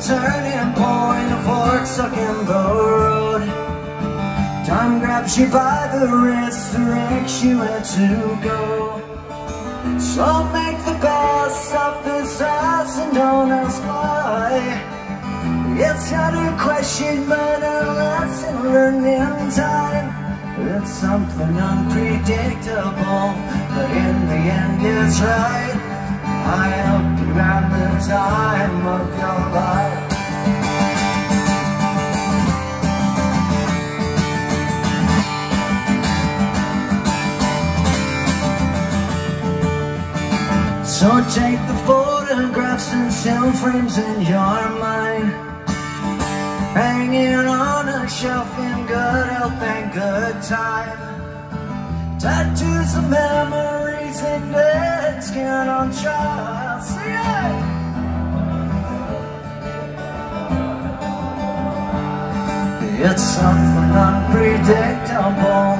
turning point, a fork stuck in the road. Time grabs you by the wrist, directs you where to go. So make the best of this house and don't ask why. It's not a question, but a lesson learned in time. It's something unpredictable, but in the end it's right. I hope you had the time So take the photographs and still frames in your mind. Hanging on a shelf in good health and good time. Tattoos of memories and dead skin on child. See it! It's something unpredictable